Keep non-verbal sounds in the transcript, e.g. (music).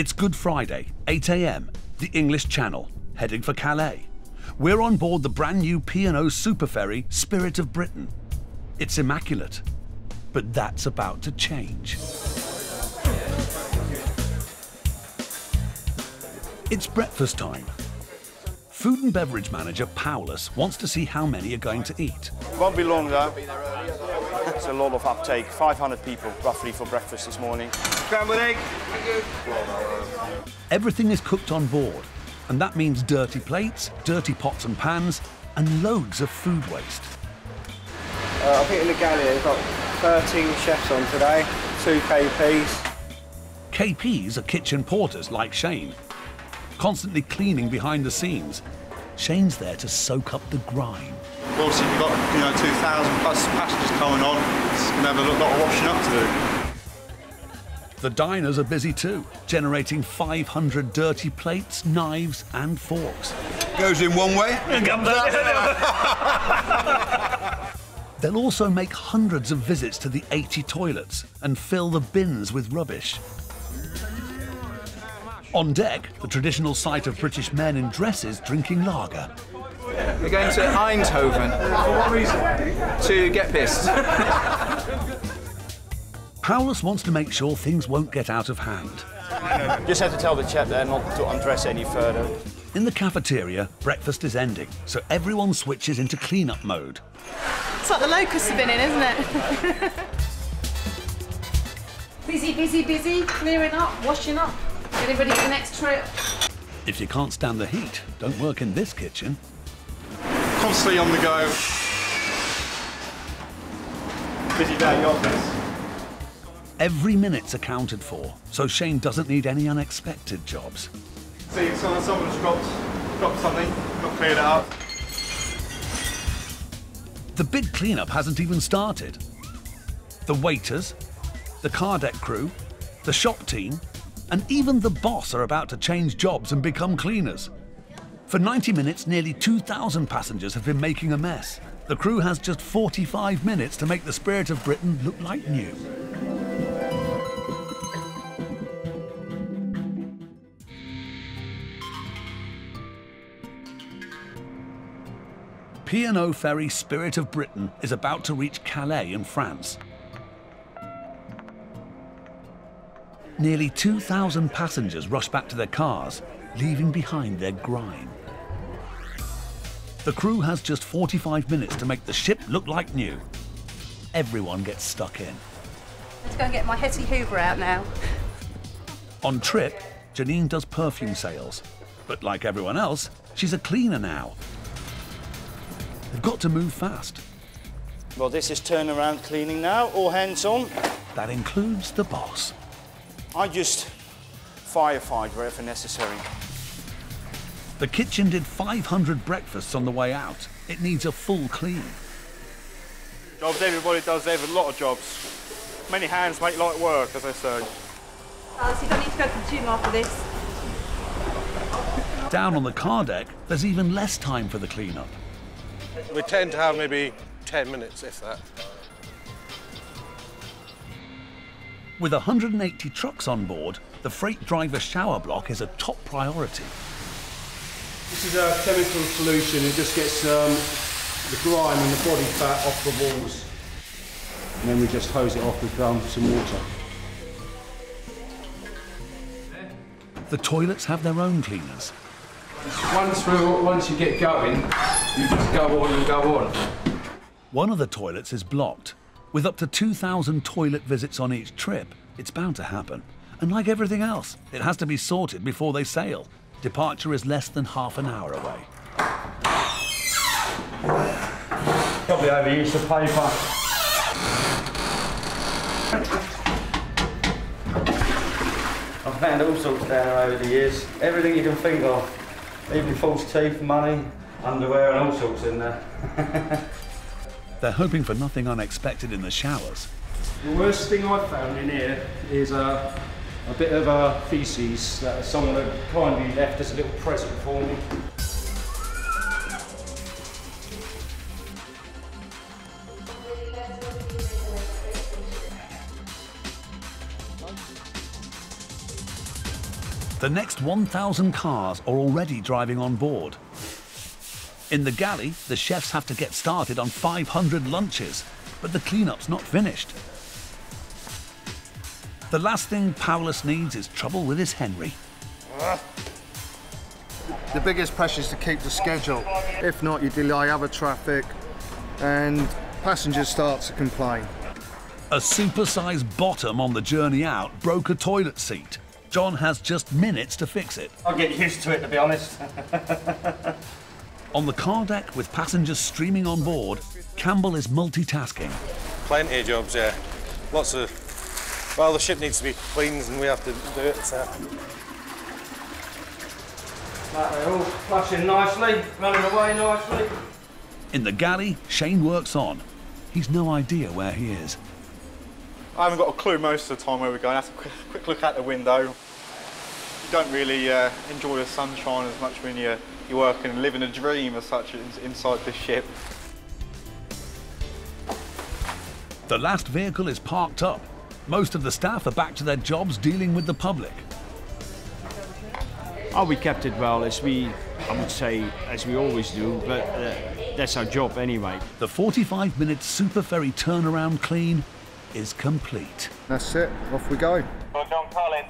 It's Good Friday, 8 a.m., the English Channel, heading for Calais. We're on board the brand new P&O super ferry Spirit of Britain. It's immaculate, but that's about to change. It's breakfast time. Food and beverage manager Paulus wants to see how many are going to eat. Won't be long though. It's a lot of uptake. 500 people roughly for breakfast this morning. Scrambled egg. Everything is cooked on board, and that means dirty plates, dirty pots and pans, and loads of food waste. Uh, I think in the galley they've got 13 chefs on today, two KPs. KPs are kitchen porters like Shane, constantly cleaning behind the scenes. Shane's there to soak up the grime. Obviously, you've got you know 2,000 plus passengers coming on. It's going to have a lot of washing up to do. The diners are busy too, generating 500 dirty plates, knives, and forks. Goes in one way. (laughs) They'll also make hundreds of visits to the 80 toilets and fill the bins with rubbish. On deck, the traditional sight of British men in dresses drinking lager. We're going to Eindhoven. For what reason? To get pissed. Paulus wants to make sure things won't get out of hand. Just had to tell the chap there not to undress any further. In the cafeteria, breakfast is ending, so everyone switches into clean-up mode. It's like the locusts have been in, isn't it? (laughs) busy, busy, busy, clearing up, washing up, getting ready for the next trip. If you can't stand the heat, don't work in this kitchen. Constantly on the go. Busy day in the office. Every minute's accounted for, so Shane doesn't need any unexpected jobs. See, someone, someone's dropped, dropped something, not cleared it up. The big cleanup hasn't even started. The waiters, the car deck crew, the shop team, and even the boss are about to change jobs and become cleaners. For 90 minutes, nearly 2,000 passengers have been making a mess. The crew has just 45 minutes to make the Spirit of Britain look like new. P&O ferry Spirit of Britain is about to reach Calais in France. Nearly 2,000 passengers rush back to their cars, leaving behind their grime. The crew has just 45 minutes to make the ship look like new. Everyone gets stuck in. Let's go and get my Hetty Hoover out now. On trip, Janine does perfume sales. But like everyone else, she's a cleaner now. They've got to move fast. Well, this is turnaround cleaning now, all hands on. That includes the boss. I just firefight wherever necessary. The kitchen did 500 breakfasts on the way out. It needs a full clean. Jobs everybody does, they have a lot of jobs. Many hands make light work, as I say. Alice, you don't need to go to the gym after this. Down on the car deck, there's even less time for the cleanup. We tend to have maybe 10 minutes, if that. With 180 trucks on board, the freight driver shower block is a top priority. This is a chemical solution. It just gets um, the grime and the body fat off the walls. And then we just hose it off with um, some water. The toilets have their own cleaners. Once, once you get going, you just go on and go on. One of the toilets is blocked. With up to 2,000 toilet visits on each trip, it's bound to happen. And like everything else, it has to be sorted before they sail. Departure is less than half an hour away. Probably overuse of paper. I've found all sorts down there over the years. Everything you can think of. Even false teeth, money, underwear and all sorts in there. (laughs) They're hoping for nothing unexpected in the showers. The worst thing I've found in here is uh, a bit of uh, feces that someone had kindly left as a little present for me. The next 1,000 cars are already driving on board. In the galley, the chefs have to get started on 500 lunches, but the cleanup's not finished. The last thing Paulus needs is trouble with his Henry. The biggest pressure is to keep the schedule. If not, you delay other traffic and passengers start to complain. A supersized bottom on the journey out broke a toilet seat. John has just minutes to fix it. I'll get used to it, to be honest. (laughs) On the car deck with passengers streaming on board, Campbell is multitasking. Plenty of jobs, yeah. Lots of. Well, the ship needs to be cleaned and we have to do it, so. Right, they're all flushing nicely, running away nicely. In the galley, Shane works on. He's no idea where he is. I haven't got a clue most of the time where we're going. I have to quick, quick look out the window. You don't really uh, enjoy the sunshine as much when you're, you're working and living a dream as such in- inside this ship. The last vehicle is parked up. Most of the staff are back to their jobs dealing with the public. Oh, we kept it well, as we, I would say, as we always do, but uh, that's our job anyway. The 45 minute super ferry turnaround clean is complete. That's it, off we go. Well, John Collins.